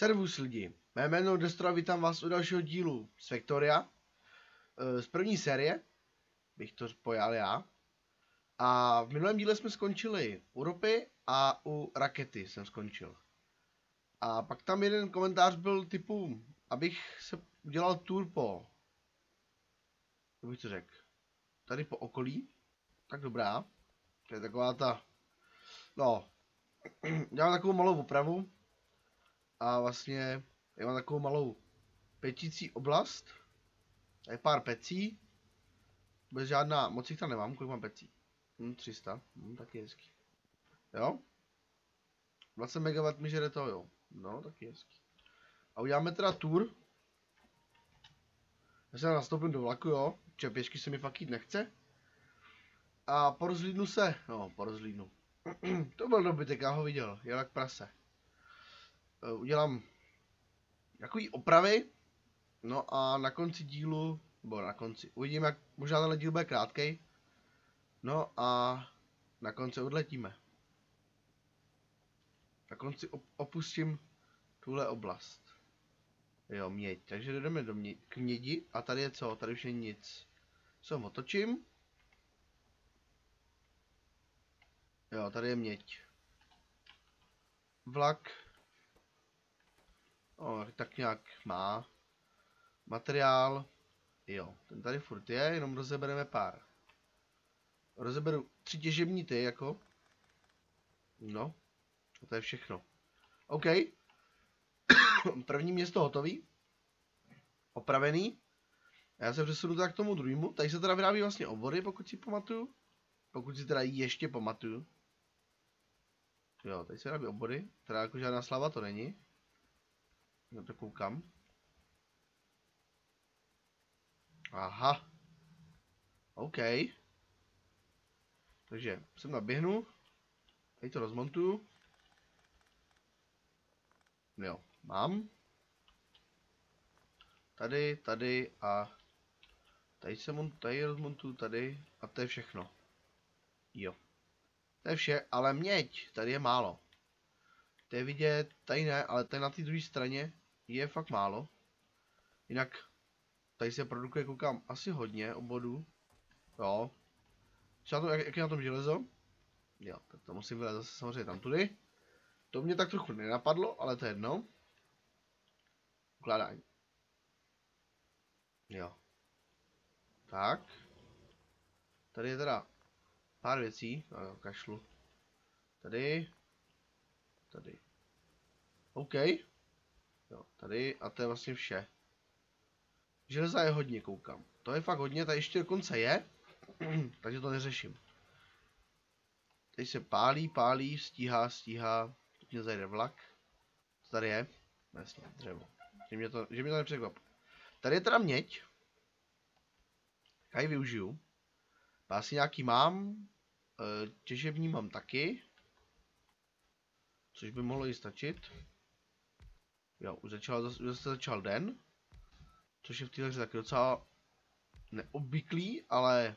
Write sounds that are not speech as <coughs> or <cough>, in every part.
Servus lidi, mé jméno Destra, vítám vás u dalšího dílu z Victoria. Eh, Z první série, bych to pojal já. A v minulém díle jsme skončili u ropy a u rakety jsem skončil. A pak tam jeden komentář byl typu, abych se udělal tour po, jak bych to řekl, tady po okolí. Tak dobrá. To je taková ta, no, <clears throat> dělám takovou malou opravu, a vlastně já mám takovou malou pečící oblast. Tady pár pecí. Bez žádná, moc jich tam nemám, kolik mám pecí? Hm, 300, hm, taky hezký. Jo? 20 MW mi žere to, jo. No, taky hezký. A uděláme teda tour. Já se nastoupím do vlaku, jo. Če pěšky se mi fakt jít nechce. A porozlídnu se, no, porozlídnu. <clears throat> to byl dobytek, já ho viděl, jel jak prase. Eh, udělám takový opravy, no a na konci dílu, nebo na konci, uvidíme, jak možná tenhle díl bude krátkej, no a na konci odletíme. Na konci op- opustím tuhle oblast. Jo, měď, takže jdeme do mě- k mědi a tady je co, tady už je nic. Co otočím. Jo, tady je měď. Vlak. O, tak nějak má. Materiál. Jo, ten tady furt je, jenom rozebereme pár. Rozeberu tři těžební ty, jako. No. A to je všechno. OK. <coughs> První město hotový. Opravený. A já se přesunu tak k tomu druhému. Tady se teda vyrábí vlastně obory, pokud si pamatuju. Pokud si teda ještě pamatuju. Jo, tady se vyrábí obory. Teda jako žádná slava to není. Na to koukám. Aha. OK. Takže sem naběhnu. Tady to rozmontuju. Jo, mám. Tady, tady a tady se mon, tady rozmontuju, tady a to je všechno. Jo. To je vše, ale měď, tady je málo. To je vidět, tady ne, ale tady na té druhé straně je fakt málo. Jinak tady se produkuje, koukám, asi hodně obvodů. Jo. Na to, jak, jak je na tom železo? Jo, tak to musím vydat zase samozřejmě tam tudy. To mě tak trochu nenapadlo, ale to je jedno. Ukládání. Jo. Tak. Tady je teda pár věcí, no, kašlu. Tady. Tady. OK. Jo, tady a to je vlastně vše. Železa je hodně, koukám. To je fakt hodně, tady ještě dokonce je. <clears throat> takže to neřeším. Tady se pálí, pálí, stíhá, stíhá. Teď mě zajde vlak. Co tady je? Jasně, dřevo. Že mě to, že mě to nepřekvapí. Tady je teda měď. Já ji využiju. Pásy nějaký mám. e, Těžební mám taky. Což by mohlo i stačit. Jo, už začal, zase začal den. Což je v téhle hře taky docela neobvyklý, ale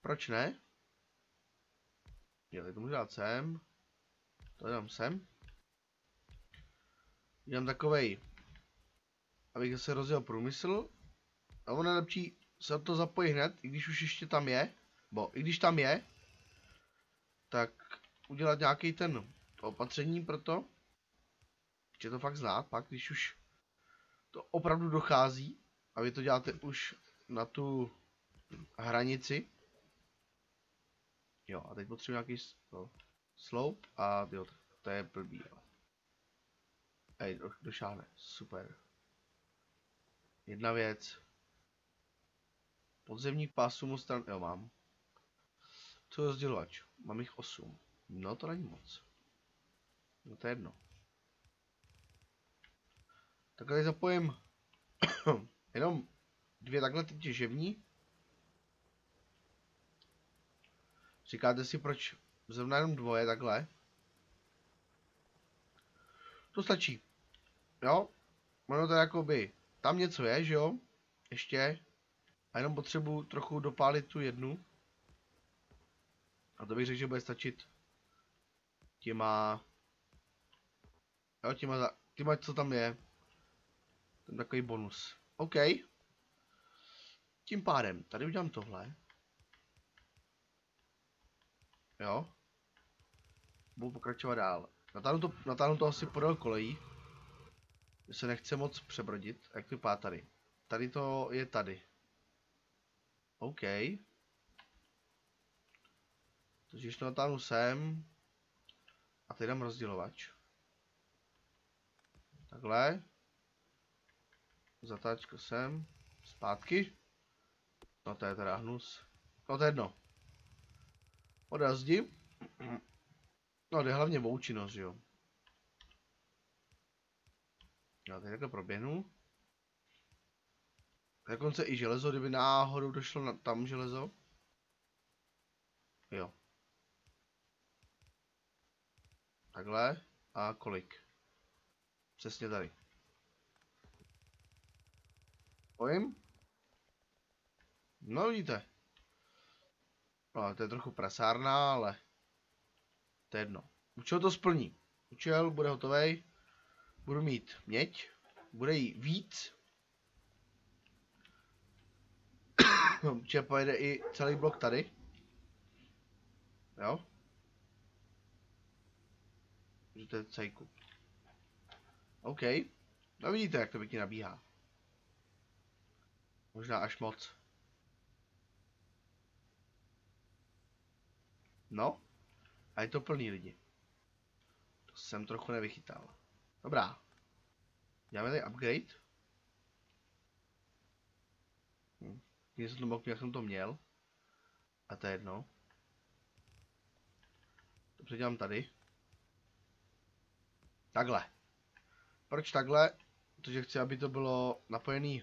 proč ne? Jo, to můžu dát sem. To dám sem. Dělám takovej, abych se rozjel průmysl. A ono je lepší se to zapojit hned, i když už ještě tam je. Bo i když tam je, tak udělat nějaký ten opatření pro to. Že to fakt znát, pak když už to opravdu dochází a vy to děláte už na tu hranici. Jo, a teď potřebuji nějaký no, slope a jo, to je blbý. ale. Ej, do, došáhne, super. Jedna věc. Podzemních pásů mu stran, jo mám. Co je rozdělovač? Mám jich 8. No to není moc. No to je jedno. Tak tady zapojím <coughs> jenom dvě takhle ty těžební. Říkáte si, proč zrovna jenom dvoje takhle? To stačí. Jo? Ono to jakoby, tam něco je, že jo? Ještě. A jenom potřebuji trochu dopálit tu jednu. A to bych řekl, že bude stačit těma... Jo, těma za, Tím ať co tam je. Ten takový bonus. OK. Tím pádem, tady udělám tohle. Jo. Budu pokračovat dál. Natáhnu to, natáhnu to asi podél kolejí. Se nechce moc přebrodit. Jak to vypadá tady? Tady to je tady. OK. Takže když to natáhnu sem. A teď dám rozdělovač. Takhle. Zatáčka sem. Zpátky. No to je teda hnus. No to je jedno. Odrazdi. No jde hlavně o účinnost, jo. Já teď takhle proběhnu. Dokonce i železo, kdyby náhodou došlo na tam železo. Jo. Takhle. A kolik? Přesně tady. Pojím? No vidíte. No, to je trochu prasárna, ale to je jedno. Účel to splní. Účel bude hotový. Budu mít měď. Bude jí víc. <coughs> Určitě pojede i celý blok tady. Jo? Že to je cejku. OK. No vidíte, jak to pěkně nabíhá. Možná až moc. No. A je to plný lidi. To jsem trochu nevychytal. Dobrá. Děláme tady upgrade. Hm. Když jsem to mohl, jak jsem to měl. A to je jedno. To předělám tady. Takhle. Proč takhle? Protože chci, aby to bylo napojený.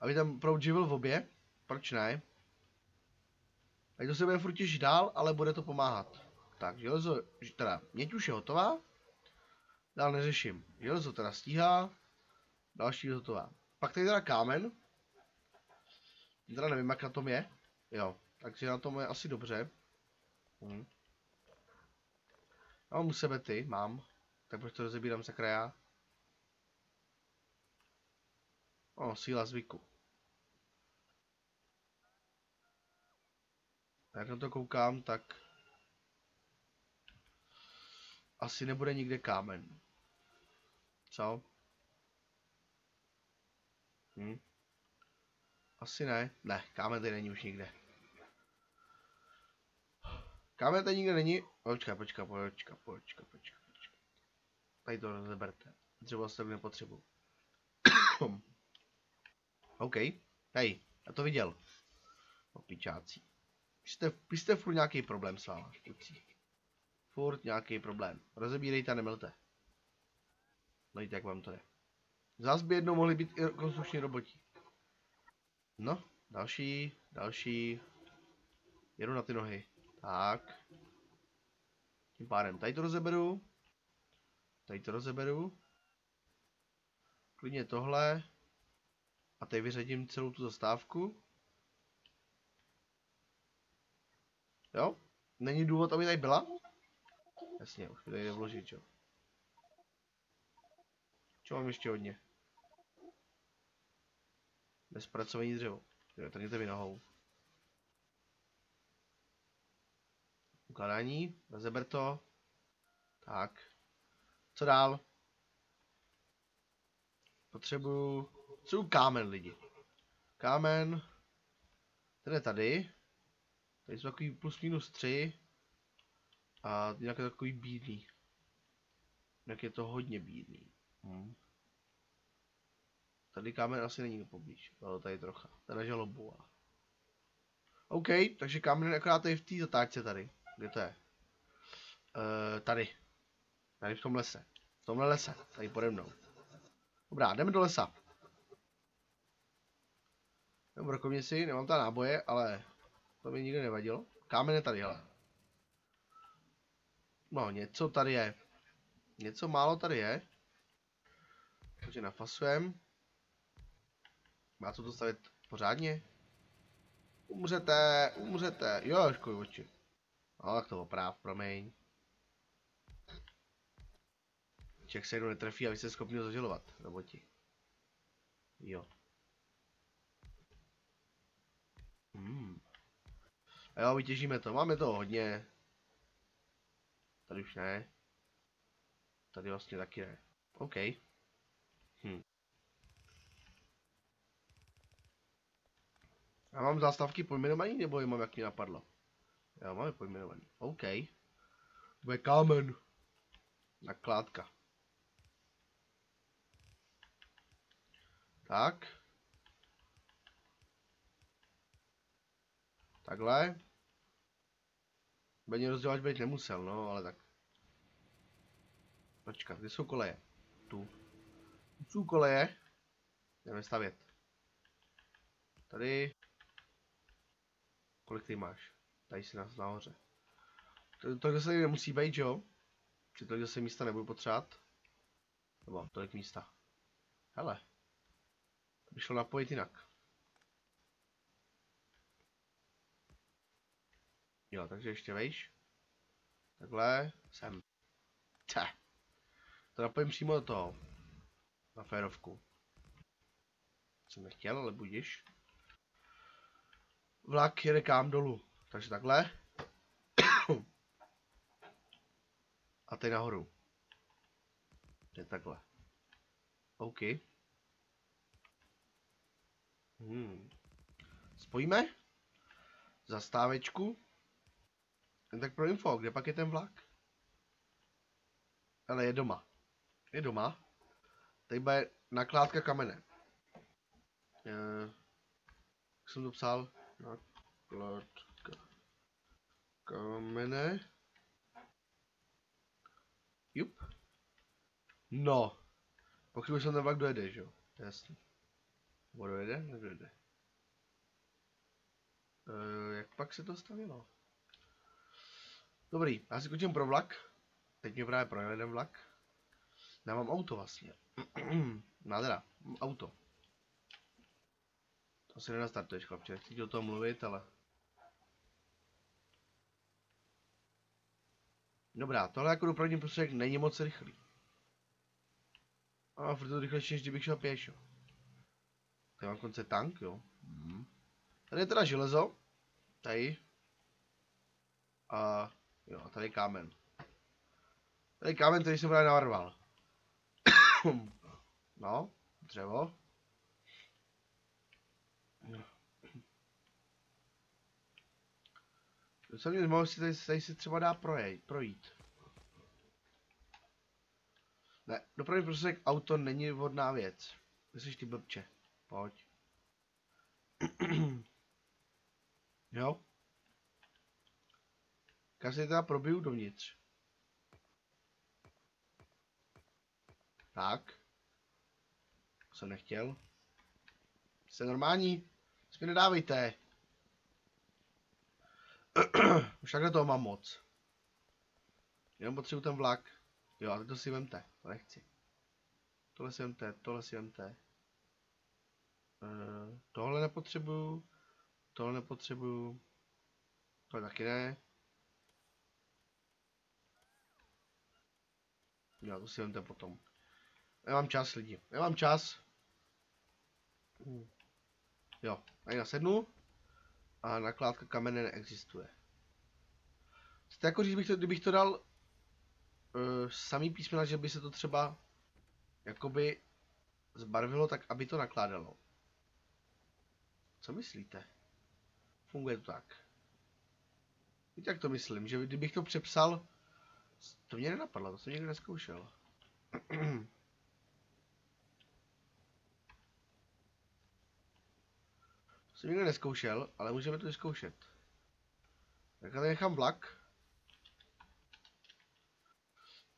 Aby tam proud živil v obě. Proč ne? Teď to se bude furt těžit dál, ale bude to pomáhat. Tak, železo, teda, měď už je hotová. Dál neřeším. Železo teda stíhá. Další je hotová. Pak tady teda kámen. Teda nevím, jak na tom je. Jo, takže na tom je asi dobře. Hm. Já mám u sebe ty, mám. Tak proč to rozebírám se kraja? O, síla zvyku. Jak na to koukám, tak asi nebude nikde kámen. Co? Hm? Asi ne. Ne, kámen tady není už nikde. Kámen tady nikde není. Počkej, počkej, počkej, počkej, počkej, počkej. Tady to rozeberte. Třeba se nepotřebuji. OK, hej, já to viděl. Opičáci. Vy jste, vy jste furt nějaký problém s váma, kluci. Furt nějaký problém. Rozebírejte a nemilte. Lejte, jak vám to je. Zás by jednou mohli být i konstrukční roboti. No, další, další. Jedu na ty nohy. Tak. Tím pádem tady to rozeberu. Tady to rozeberu. Klidně tohle. A teď vyřadím celou tu zastávku. Jo? Není důvod, aby tady byla? Jasně, už mi tady vložit, jo. Co mám ještě hodně? Bezpracovaný dřevo. Jo, trhněte mi nohou. Ukladání, rozeber to. Tak. Co dál? Potřebuju... Potřebuju kámen, lidi. Kámen. Ten je tady. Tady jsou takový plus minus 3. A jinak je takový bídný. Jinak je to hodně bídný. Hmm. Tady kámen asi není poblíž, ale tady trocha. Tady žalobu. OK, takže kámen je akorát tady v té zatáčce tady. Kde to je? Uh, tady. Tady v tom lese. V tomhle lese. Tady pode mnou. Dobrá, jdeme do lesa. Jdem si, nemám tam náboje, ale to mi nikdy nevadilo. Kámen je tady, hele. No, něco tady je. Něco málo tady je. Takže nafasujem. Má to dostavit pořádně? Umřete, umřete. Jo, školy oči. No, tak to oprav, promiň. Ček se jenom netrefí a vy jste schopni ho zažalovat, roboti. Jo. A jo, vytěžíme to. Máme to hodně. Tady už ne. Tady vlastně taky ne. OK. Hm. Já mám zástavky pojmenovaný, nebo je mám, jak mi napadlo? Já máme pojmenovaný. OK. Bude kámen. Nakládka. Tak. Takhle. Bení rozdělač být nemusel, no, ale tak. Počkat, kde jsou koleje? Tu. Tu jsou koleje. Jdeme stavět. Tady. Kolik ty máš? Tady si nás nahoře. To, to zase nemusí být, jo? Či to zase místa nebudu potřebovat? Nebo tolik místa. Hele. To by šlo napojit jinak. Jo, takže ještě vejš. Takhle, sem. Tě. To napojím přímo do toho. Na férovku. Jsem nechtěl, ale budíš. Vlak jede kam dolů. Takže takhle. <coughs> A teď nahoru. Je takhle. OK. Hmm. Spojíme. Zastávečku. Jen tak pro info, kde pak je ten vlak? Ale je doma. Je doma. Tady bude nakládka kamene. Uh, jak jsem to psal? Nakládka kamene. Jup. No. Pokud jsem ten vlak dojede, že jo? Jasný. Nebo dojede? Nedojede. Uh, jak pak se to stavilo? Dobrý, já si končím pro vlak. Teď mě právě projel jeden vlak. Já mám auto vlastně. <clears throat> Nádhera, auto. To si nenastartuješ, chlapče, nechci ti o tom mluvit, ale... Dobrá, tohle jako dopravní prostředek není moc rychlý. A furt to rychlejší, než kdybych šel pěšo. Tady mám konce tank, jo. Hmm. Tady je teda železo. Tady. A jo, tady kámen. Tady kámen, který jsem právě navarval. <coughs> no, dřevo. Se mě mohl si tady, tady si třeba dá projít. projít. Ne, dopravní prostředek auto není vhodná věc. Myslíš ty blbče. Pojď. <coughs> jo? Teda probiju dovnitř. Tak. Jsem nechtěl. Jste normální? Jsi nedávejte. <clears throat> Už takhle toho mám moc. Jenom potřebuji ten vlak. Jo, a teď to si vemte. To nechci. Tohle si vemte, tohle si vemte. Uh, tohle nepotřebuju. Tohle nepotřebuju. Tohle taky ne. Jo, to si vemte potom. Nemám čas lidi. Nemám čas. Jo, tady nasednu. A nakládka kamene neexistuje. To jako říct, kdybych to dal uh, samý písmena, že by se to třeba jakoby zbarvilo tak, aby to nakládalo. Co myslíte? Funguje to tak. Víte, jak to myslím? Že kdybych to přepsal, to mě nenapadlo, to jsem někdy neskoušel. to jsem nikdy neskoušel, ale můžeme to vyzkoušet. Tak tady nechám vlak.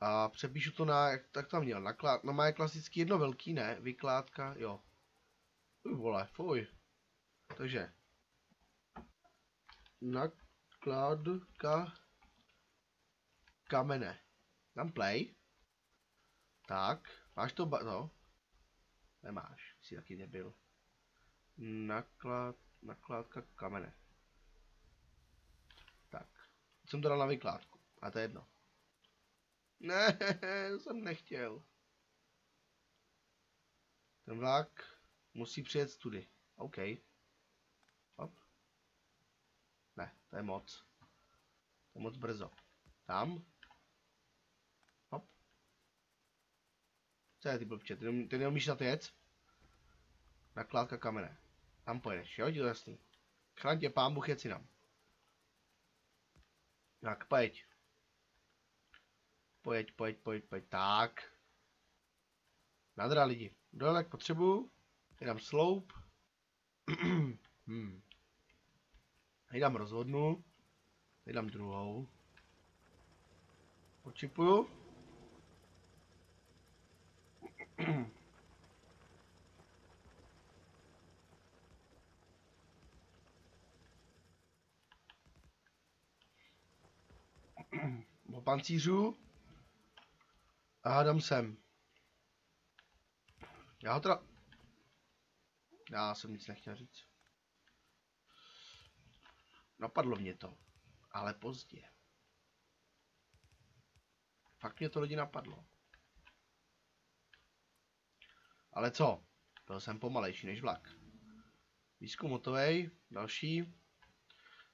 A přepíšu to na, jak tak tam měl, naklad, no má je klasický jedno velký, ne, vykládka, jo. Uj vole, fuj. Takže. Nakládka kamene. Dám play. Tak, máš to, ba no. Nemáš, jsi taky nebyl. Naklad, nakládka kamene. Tak, jsem to dal na vykládku, a to je jedno. <laughs> Ne, jsem nechtěl. Ten vlak musí přijet tudy. OK. Hop. Ne, to je moc. To je moc brzo. Tam. Co je ty blbče? Ty, neum, ty neumíš na to jet? Nakládka kamene. Tam pojedeš, jo? Je to jasný. Chraň tě pán Bůh, nám. Tak, pojď. Pojď, pojď, pojď, pojď. Tak. Nadra lidi. Dole jak potřebuju. Teď dám sloup. <clears throat> hmm. Teď dám rozhodnu. Teď dám druhou. Počipuju. Po pancířů. A dám sem. Já ho teda... Já jsem nic nechtěl říct. Napadlo mě to. Ale pozdě. Fakt mě to lidi napadlo. Ale co? Byl jsem pomalejší než vlak. Výzkum hotovej, další.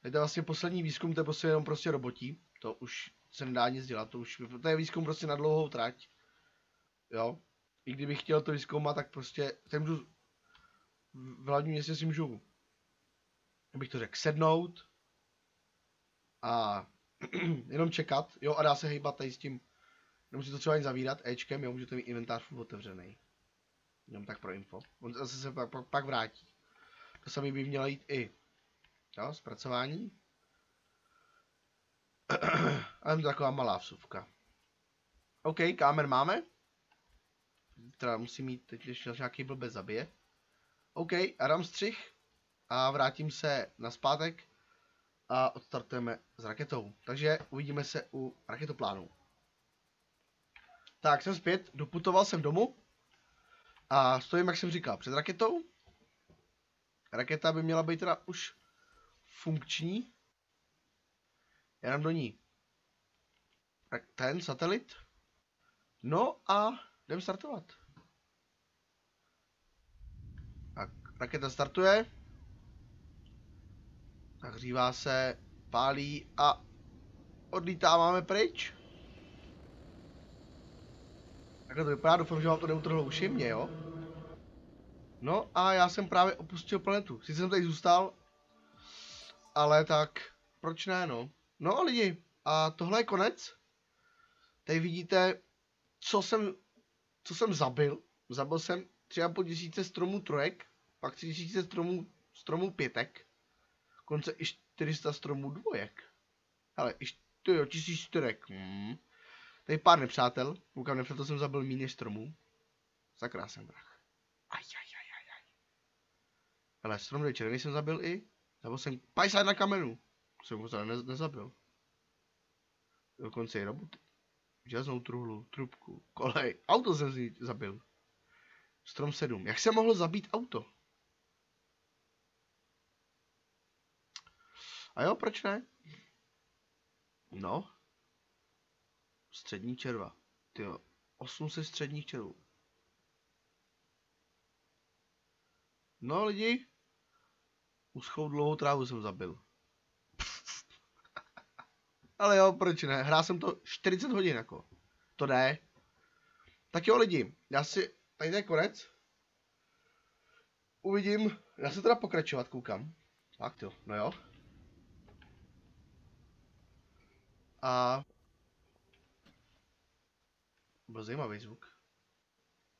Teď to je vlastně poslední výzkum, to je prostě jenom prostě robotí. To už se nedá nic dělat, to už, to je výzkum prostě na dlouhou trať. Jo. I kdybych chtěl to vyzkoumat, tak prostě, ten můžu, v hlavním městě si můžu, abych to řekl, sednout a <clears throat> jenom čekat, jo, a dá se hejbat tady s tím, nemusí to třeba ani zavírat, Ečkem, jo, můžete mít inventář furt otevřený. Jenom tak pro info. On zase se pak, pak, pak vrátí. To samé by mělo jít i, jo, zpracování. <clears throat> <clears throat> Ale to taková malá vsuvka. OK, kámen máme. Teda musím mít teď ještě nějaký blbec zabije. OK, a dám střih a vrátím se na zpátek a odstartujeme s raketou. Takže uvidíme se u raketoplánu. Tak, jsem zpět, doputoval jsem domů a stojím, jak jsem říkal, před raketou. Raketa by měla být teda už funkční. Já dám do ní ten satelit. No a jdem startovat. Tak, raketa startuje. Nahřívá se, pálí a odlítáváme pryč. Takhle to vypadá, doufám, že vám to neutrhlo uši mě, jo? No a já jsem právě opustil planetu. Sice jsem tady zůstal, ale tak proč ne, no? No lidi, a tohle je konec. Tady vidíte, co jsem, co jsem zabil. Zabil jsem 3,5 tisíce stromů trojek, pak 3 tisíce stromů, stromů pětek, konce i 400 stromů dvojek. Ale i to jo, tisíc čtyřek. Hmm. Tady pár nepřátel. Koukám, nepřátel jsem zabil méně stromů. Sakra jsem vrah. Aj, aj, aj, aj, aj. Ale strom červený jsem zabil i. Zabil jsem 50 na kamenu. Jsem ho ne, nezabil. Dokonce i roboty. Železnou truhlu, trubku, kolej. Auto jsem si zabil. Strom 7. Jak jsem mohl zabít auto? A jo, proč ne? No. Střední červa. Ty 800 středních červů. No lidi. Uschou dlouhou trávu jsem zabil. Ale jo, proč ne? Hrál jsem to 40 hodin, jako. To jde. Tak jo, lidi, já si... Tady je konec. Uvidím. Já se teda pokračovat, koukám. Fakt jo, no jo. A... Byl zajímavý zvuk.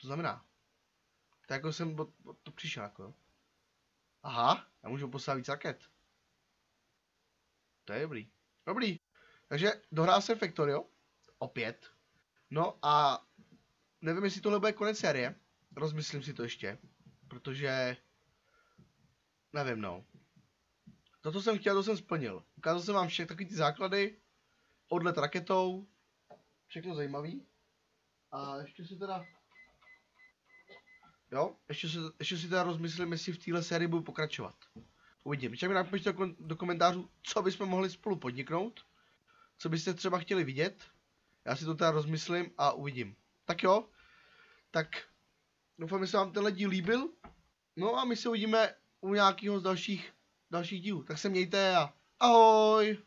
To znamená. Tak jako jsem to, to přišel, jako Aha, já můžu poslat víc raket. To je dobrý. Dobrý. Takže dohrál jsem Factorio, opět. No a nevím, jestli tohle bude konec série. Rozmyslím si to ještě, protože nevím, no. To, co jsem chtěl, to jsem splnil. Ukázal jsem vám všechny takový ty základy, odlet raketou, všechno zajímavý. A ještě si teda... Jo, ještě si, ještě si teda rozmyslím, jestli v téhle sérii budu pokračovat. Uvidím. Když mi napište do komentářů, co bychom mohli spolu podniknout co byste třeba chtěli vidět. Já si to teda rozmyslím a uvidím. Tak jo, tak doufám, že se vám tenhle díl líbil. No a my se uvidíme u nějakého z dalších, dalších dílů. Tak se mějte a ahoj!